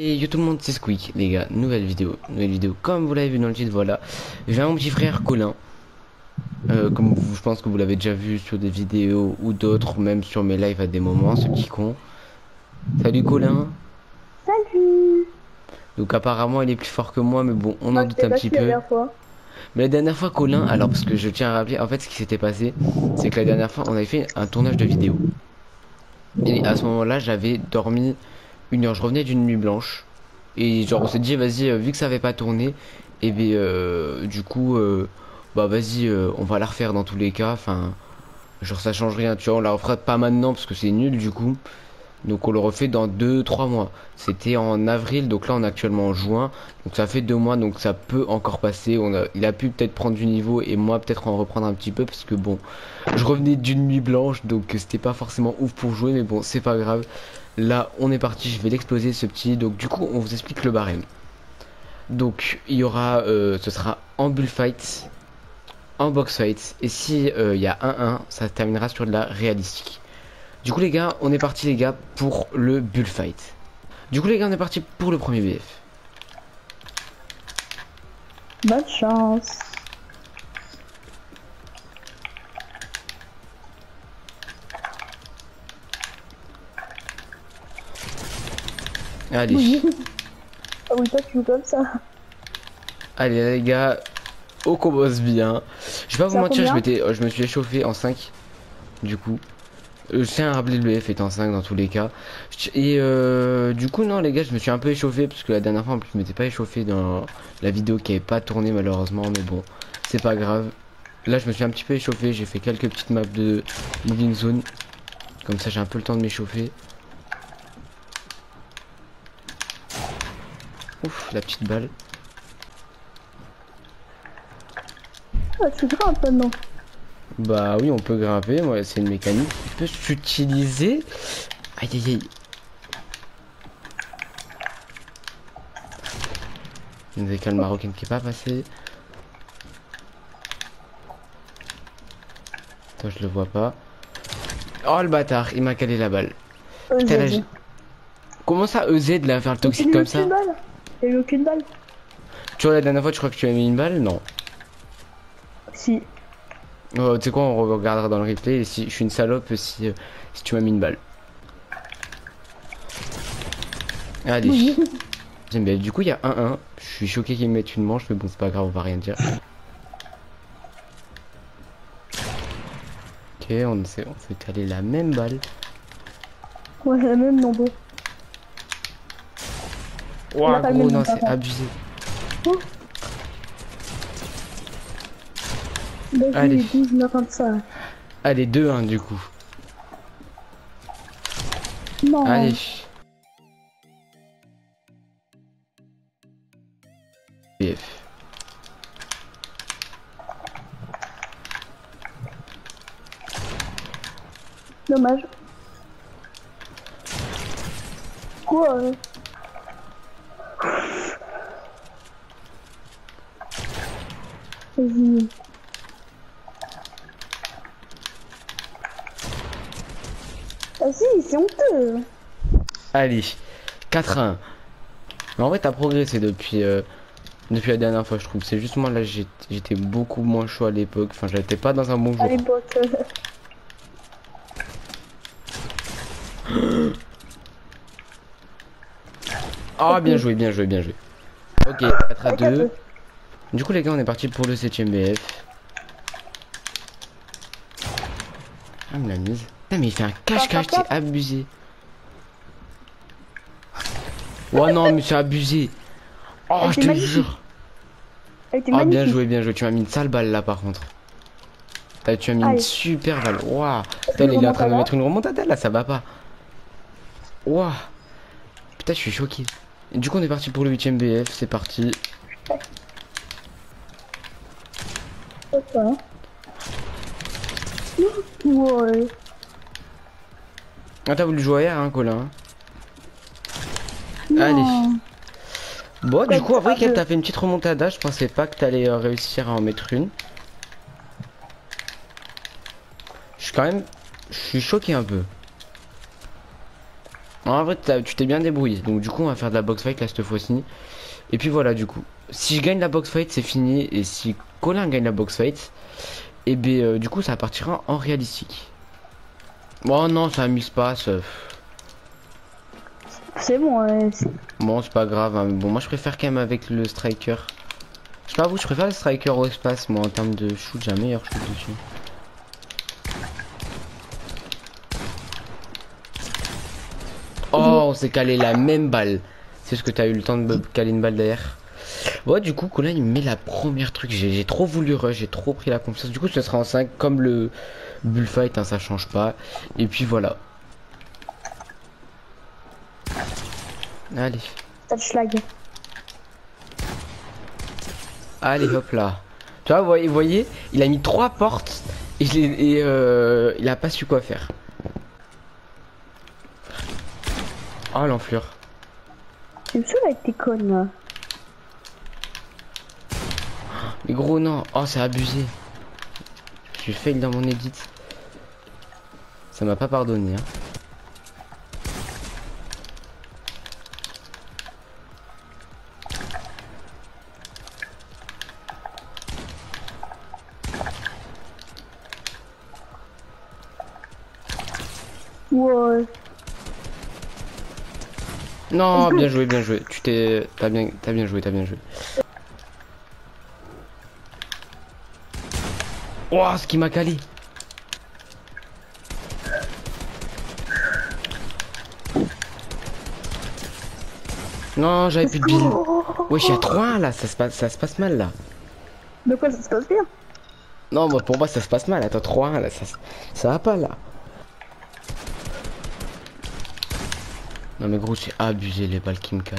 Et yo tout le monde c'est Squeak les gars, nouvelle vidéo, nouvelle vidéo. Comme vous l'avez vu dans le titre voilà. J'ai mon petit frère Colin. Euh, Comme vous, je pense que vous l'avez déjà vu sur des vidéos ou d'autres Même sur mes lives à des moments, ce petit con. Salut Colin. Salut. Donc apparemment il est plus fort que moi mais bon on en doute un petit peu. Mais la dernière fois Colin, alors parce que je tiens à rappeler En fait ce qui s'était passé c'est que la dernière fois on avait fait un tournage de vidéo. Et à ce moment là j'avais dormi une heure, je revenais d'une nuit blanche. Et genre on s'est dit vas-y, euh, vu que ça avait pas tourné, et bien euh, du coup, euh, bah vas-y, euh, on va la refaire dans tous les cas. Enfin, genre ça change rien, tu vois, on la refera pas maintenant parce que c'est nul du coup. Donc on le refait dans 2-3 mois. C'était en avril, donc là on est actuellement en juin. Donc ça fait deux mois, donc ça peut encore passer. On a, il a pu peut-être prendre du niveau et moi peut-être en reprendre un petit peu parce que bon, je revenais d'une nuit blanche, donc c'était pas forcément ouf pour jouer, mais bon, c'est pas grave. Là, on est parti, je vais l'exploser ce petit. Donc du coup, on vous explique le barème. Donc il y aura, euh, ce sera en bullfight, en box fight, et si euh, il y a 1-1, ça terminera sur de la réalistique. Du coup les gars, on est parti les gars pour le bullfight. Du coup les gars, on est parti pour le premier BF. Bonne chance. Allez, Oui. Ah oui, toi tu joues comme ça. allez les gars, on commence bien. Je vais pas vous mentir, je, euh, je me suis échauffé en 5. Du coup, Euh, je tiens à rappeler le BF est en 5 dans tous les cas. Et euh, du coup, non, les gars, je me suis un peu échauffé parce que la dernière fois, en plus, je m'étais pas échauffé dans la vidéo qui avait pas tourné malheureusement. Mais bon, c'est pas grave. Là, je me suis un petit peu échauffé. J'ai fait quelques petites maps de moving zone. Comme ça, j'ai un peu le temps de m'échauffer. Ouf, la petite balle. Ah, tu grimpes maintenant. Bah oui, on peut grimper. Moi, c'est une mécanique qui peut s'utiliser. Aïe aïe aïe. Il nous a le marocain qui est pas passé. Toi, je le vois pas. Oh le bâtard, il m'a calé la balle. Putain, j'ai- Comment ça, EZ de la faire le toxique comme ça J'ai eu aucune balle. Tu vois, la dernière fois, tu crois que tu as mis une balle Non. Si. Oh, tu sais quoi, on regardera dans le replay. Et si je suis une salope, si, euh, si tu m'as mis une balle. Allez. Oui. J'aime bien. Du coup, il y a 1-1. Je suis choqué qu'ils me mettent une manche, mais bon, c'est pas grave, on va rien dire. Ok, on s'est on calé la même balle. Ouais, la même non bon. Ouah, gros, non, c'est abusé. Allez. 12, 9, 25. Allez, 2-1 du coup. Non. Allez. BF. Dommage. Quoi euh Vas-y. Vas-y, c'est honteux. Allez, 4-1. Mais en vrai, t'as progressé depuis, euh, depuis la dernière fois, je trouve. C'est juste moi, là, j'étais beaucoup moins chaud à l'époque. Enfin, j'étais pas dans un bon jour. Ah, bien joué, bien joué, bien joué. Ok, 4 à 2. Du coup, les gars, on est parti pour le 7ème BF. Ah, me l'a mise. Putain, mais il fait un cache-cache, c'est abusé. Oh non, mais c'est abusé. Oh, Elle je te magnifique. jure. Ah, bien magnifique. joué, bien joué. Tu m'as mis une sale balle là, par contre. Tu as mis une super balle. Waouh. Putain, il est en train de mettre une remontada là, ça va pas. Waouh. Putain, je suis choqué. Du coup, on est parti pour le 8ème BF. C'est parti. Pourquoi Ouais. Ah, t'as voulu jouer hier, hein, Colin Non. Allez. Bon, du coup, en vrai, à qu'elle t'a fait une petite remontada. Je pensais pas que t'allais euh, réussir à en mettre une. Je suis quand même. Je suis choqué un peu. En vrai, tu t'es bien débrouillé. Donc, du coup, on va faire de la box fight là cette fois-ci. Et puis voilà, du coup. Si je gagne la box fight, c'est fini. Et si Colin gagne la box fight, et ben euh, du coup, ça partira en réalistique. Oh non, ça m'amuse pas. C'est bon, ouais. c'est- Bon, c'est pas grave. hein, Bon, moi, je préfère quand même avec le striker. Je sais pas vous, je préfère le striker au espace. Moi, en termes de shoot, j'ai un meilleur shoot dessus. Oh, on s'est calé la même balle. C'est ce que t'as eu le temps de caler une balle derrière. Ouais, du coup, Colin, il me met la première truc. J'ai trop voulu rush, j'ai trop pris la confiance. Du coup, ce sera en 5 comme le bullfight, hein, ça change pas. Et puis voilà. Allez. Allez hop là. Tu vois, vous voyez, il a mis trois portes et, je l'ai- et, euh, il a pas su quoi faire. Oh l'enflure. Tu me saoules avec tes connes, là. Mais gros non, oh c'est abusé. J'ai fail dans mon edit. Ça m'a pas pardonné. Hein. Ouais. Non, bien joué, bien joué. Tu t'es, t'as bien, t'as bien joué, t'as bien joué. Oh, ce qui m'a calé. Non, j'avais plus de billes. Wesh, il y a 3 là, ça se passe, ça se passe mal là. De quoi ça se passe bien? Non, moi, pour moi, ça se passe mal. Attends, 3 là, ça, ça va pas là. Non, mais gros, c'est abusé les balles qui me calent.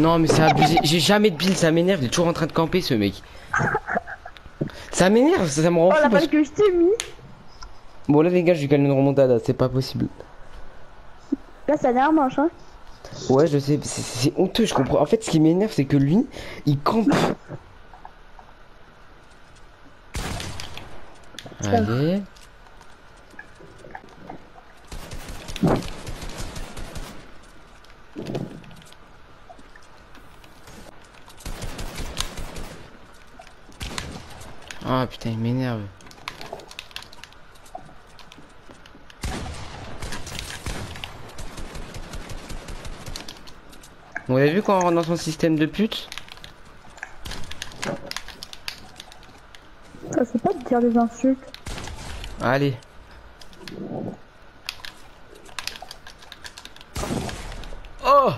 Non, mais c'est abusé. J'ai jamais de billes, ça m'énerve. Il est toujours en train de camper ce mec. Ça m'énerve, ça, ça me rend Oh fou la parce que je t'ai mis Bon là les gars je lui calme une remontada, c'est pas possible. Là, ça a manche, hein. Ouais je sais, c'est- c'est honteux, je comprends. En fait ce qui m'énerve c'est que lui, il campe. Allez. Ah putain il m'énerve. Vous avez vu quand on rentre dans son système de pute Ça, c'est pas de dire des insultes. Allez. Oh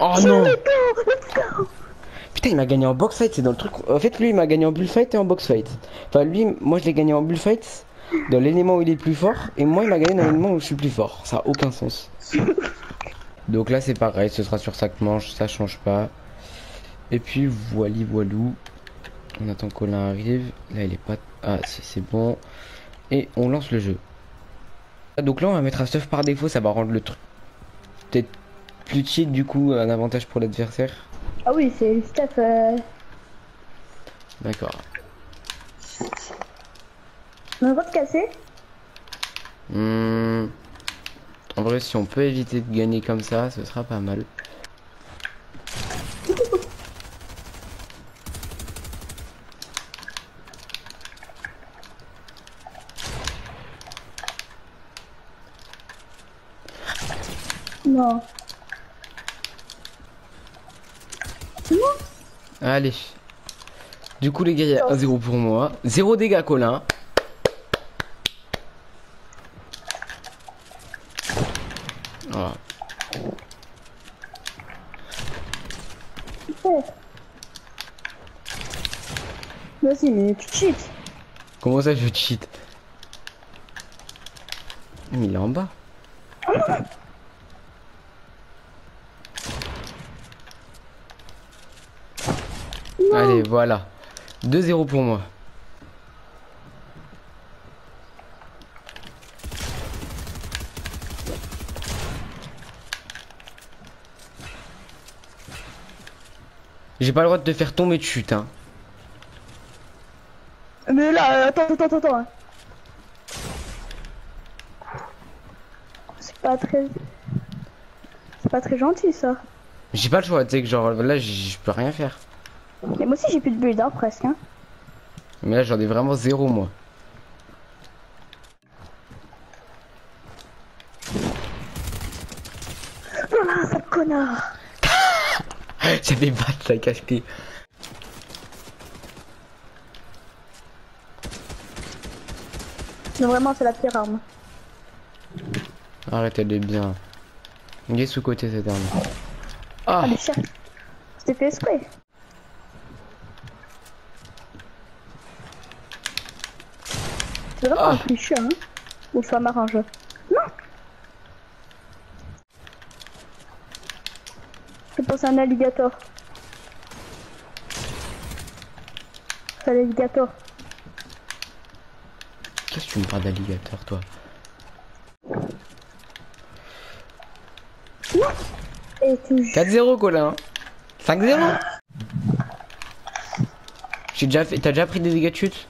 Oh non Let's go Let's go Putain il m'a gagné en box fight, c'est dans le truc... En fait lui il m'a gagné en bullfight et en box fight. Enfin lui, moi je l'ai gagné en bullfight dans l'élément où il est plus fort et moi il m'a gagné dans l'élément où je suis plus fort. Ça a aucun sens. Donc là c'est pareil, ce sera sur 5 manches, ça change pas. Et puis voili voilou. On attend que Colin arrive. Là il est pas... Ah si c'est bon. Et on lance le jeu. Donc là on va mettre un stuff par défaut, ça va rendre le truc plus cheat du coup, un avantage pour l'adversaire. Ah oui, c'est Steph. Euh... D'accord. On a le droit de casser Hmm. En vrai, si on peut éviter de gagner comme ça, ce sera pas mal. Non. Allez. Du coup, les gars, il y a 1-0 pour moi. 0 dégâts, Colin. Voilà. Vas-y, mais tu cheats. Comment ça, je cheat? Mais il est en bas. Allez, voilà. 2-0 pour moi. J'ai pas le droit de te faire tomber chute. hein. Mais là, euh, attends, attends, attends. Hein. C'est pas très... C'est pas très gentil, ça. J'ai pas le choix, tu sais que genre, là, je peux rien faire. Mais moi aussi, j'ai plus de build, hein, presque, hein. Mais là, j'en ai vraiment zéro, moi. Voilà, sale connard J'avais pas de sac acheté. Non, vraiment, c'est la pire arme. Arrête, elle est bien. Il est sous-côté cette arme. Ah, Ah. C'était fait exprès. C'est vraiment Ah. un cliché, hein. Ou ça m'arrange. Non Je pense à un alligator. C'est un alligator. qu'est-ce que tu me parles d'alligator, toi? Et tu... 4-0, Colin. 5-0. J'ai déjà fait. T'as déjà pris des dégâts de chute?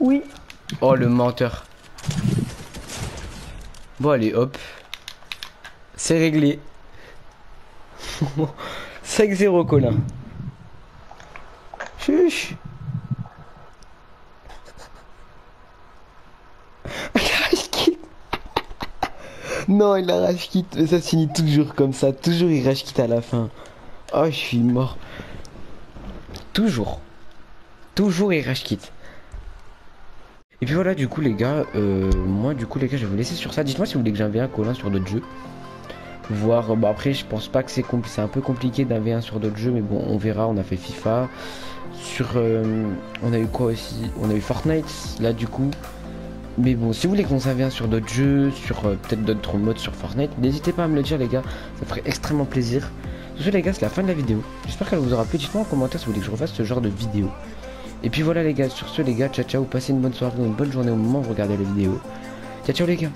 Oui. Oh, le menteur. Bon, allez, hop. C'est réglé. 5-0, Colin. Chuch. Non, il a rage quitte. Mais ça finit toujours comme ça. Toujours il rage quitte à la fin. Oh, je suis mort. Toujours. Toujours il rage quitte. Et puis voilà, du coup, les gars, euh, moi, du coup, les gars, je vais vous laisser sur ça. Dites-moi si vous voulez que j'invite un Colin sur d'autres jeux. Voir, euh, bah après, je pense pas que c'est c'est un peu compliqué d'inviter un sur d'autres jeux, mais bon, on verra. On a fait FIFA. Sur, euh, on a eu quoi aussi? On a eu Fortnite, là, du coup. Mais bon, si vous voulez qu'on un sur d'autres jeux, sur peut-être d'autres modes sur Fortnite, n'hésitez pas à me le dire, les gars. Ça ferait extrêmement plaisir. Sur ce, les gars, c'est la fin de la vidéo. J'espère qu'elle vous aura plu. Dites-moi en commentaire si vous voulez que je refasse ce genre de vidéo. Et puis voilà les gars, sur ce les gars, ciao ciao, passez une bonne soirée une bonne journée au moment où vous regardez la vidéo. Ciao ciao les gars